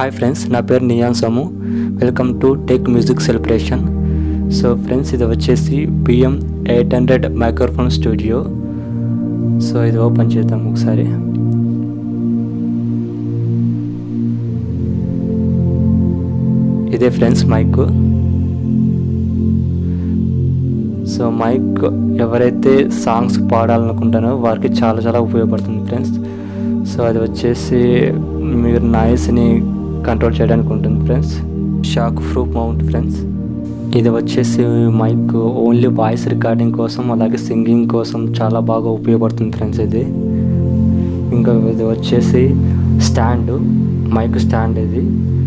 Hi friends నా పేరు Niyan Somu. Welcome to tech music celebration so friends ఇది వచ్చేసి BM eight hundred microphone studio so ఇది open చేద్దాం ఒకసారి. ఇదే ఫ్రెండ్స్ మైక్ సో మైక్ ఎవరైతే సాంగ్స్ పాడాలనుకుంటారో వారికి చాలా చాలా ఉపయోగపడుతుంది ఫ్రెండ్స్ సో అది వచ్చేసి మీరు నాయిస్ని కంట్రోల్ చేయడానికి ఉంటుంది friends shock proof mount friends ఇది వచ్చేసి మైక్ ఓన్లీ వాయిస్ రికార్డింగ్ కోసం అలాగే సింగింగ్ కోసం చాలా బాగా ఉపయోగపడుతుంది ఫ్రెండ్స్ ఇది. ఇంకా ఇది వచ్చేసి స్టాండ్ మైక్ స్టాండ్ ఇది.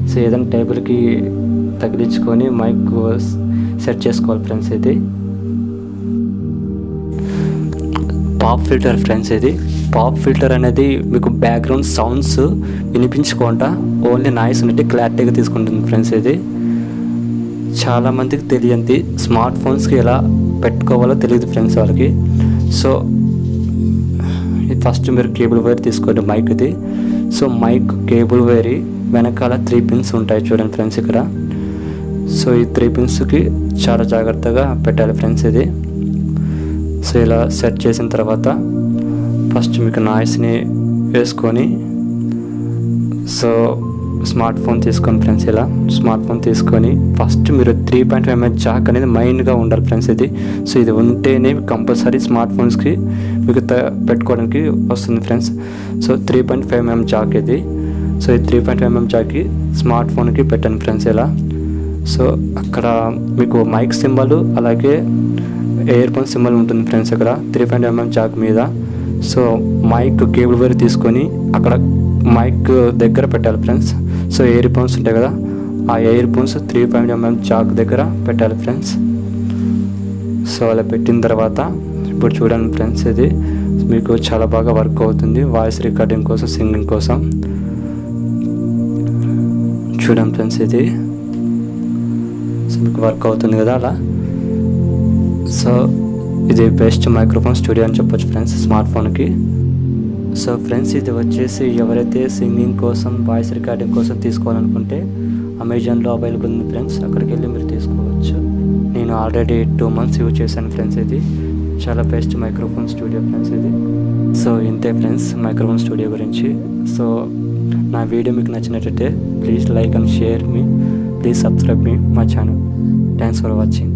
సో ఏదైనా టేబుల్కి తగిలించుకొని మైక్ సెట్ చేసుకోవాలి ఫ్రెండ్స్ ఇది. పాప్ ఫిల్టర్ ఫ్రెండ్స్ ఇది. పాప్ ఫిల్టర్ అనేది మీకు బ్యాక్గ్రౌండ్ సౌండ్స్ వినిపించుకుంటా. ఓన్లీ నాయిస్ ఉన్నట్టు క్లారిటీగా తీసుకుంటుంది ఫ్రెండ్స్ ఇది. చాలామందికి తెలియంది స్మార్ట్ ఫోన్స్కి ఎలా పెట్టుకోవాలో తెలియదు ఫ్రెండ్స్ వాళ్ళకి. సో ఫస్ట్ మీరు కేబుల్ వైర్ తీసుకోండి మైక్ ఇది. సో మైక్ కేబుల్ వైర్ వెనకాల త్రీ పిన్స్ ఉంటాయి చూడండి ఫ్రెండ్స్ ఇక్కడ. సో ఈ త్రీ పిన్స్కి చాలా జాగ్రత్తగా పెట్టాలి ఫ్రెండ్స్ ఇది. సో ఇలా సెట్ చేసిన తర్వాత ఫస్ట్ మీకు నాయిస్ని వేసుకొని సో స్మార్ట్ ఫోన్ తీసుకొని ఫ్రెండ్స్ ఇలా స్మార్ట్ ఫోన్ తీసుకొని ఫస్ట్ మీరు three point five MS jack అనేది మైండ్గా ఉండాలి ఫ్రెండ్స్ ఇది. సో ఇది ఉంటేనే కంపల్సరీ స్మార్ట్ ఫోన్స్కి మీకు పెట్టుకోవడానికి వస్తుంది friends. So three point five MM jack ఇది. సో ఈ త్రీ పాయింట్ ఫైవ్ ఎంఎం జాక్కి స్మార్ట్ ఫోన్కి పెట్టండి ఫ్రెండ్స్ ఇలా. సో అక్కడ మీకు మైక్ సింబల్ అలాగే ఎయిర్ ఫోన్ సింబల్ ఉంటుంది ఫ్రెండ్స్ అక్కడ. త్రీ పాయింట్ ఎంఎం జాక్ మీద. సో మైక్ కేబుల్ వైర్ తీసుకొని అక్కడ మైక్ దగ్గర పెట్టాలి ఫ్రెండ్స్. సో ఎయిర్ ఫోన్స్ ఉంటాయి కదా. ఆ earphones three point MM jack దగ్గర పెట్టాలి ఫ్రెండ్స్. సో అలా పెట్టిన తర్వాత ఇప్పుడు చూడండి ఫ్రెండ్స్ ఇది. మీకు చాలా బాగా వర్క్ అవుతుంది వాయిస్ రికార్డింగ్ కోసం సింగింగ్ కోసం. చూడండి ఫ్రెండ్స్ ఇది. సో మీకు వర్క్ అవుతుంది కదా అలా. సో ఇది బెస్ట్ మైక్రోఫోన్ స్టూడియో అని చెప్పొచ్చు ఫ్రెండ్స్ స్మార్ట్ ఫోన్కి సో ఫ్రెండ్స్ ఇది వచ్చేసి ఎవరైతే సింగింగ్ కోసం వాయిస్ రికార్డింగ్ కోసం తీసుకోవాలనుకుంటే అమెజాన్లో అవైలబుల్ ఉంది ఫ్రెండ్స్ అక్కడికి వెళ్ళి మీరు తీసుకోవచ్చు. నేను ఆల్రెడీ టూ మంత్స్ యూజ్ చేశాను ఫ్రెండ్స్ ఇది. చాలా బెస్ట్ మైక్రోఫోన్ స్టూడియో ఫ్రెండ్స్ ఇది. సో ఇంతే ఫ్రెండ్స్ మైక్రోఫోన్ స్టూడియో గురించి. సో నా వీడియో మీకు నచ్చినట్టయితే ప్లీజ్ లైక్ అండ్ షేర్ మీ. ప్లీజ్ సబ్స్క్రైబ్ మీ మా ఛానల్. Thanks for watching.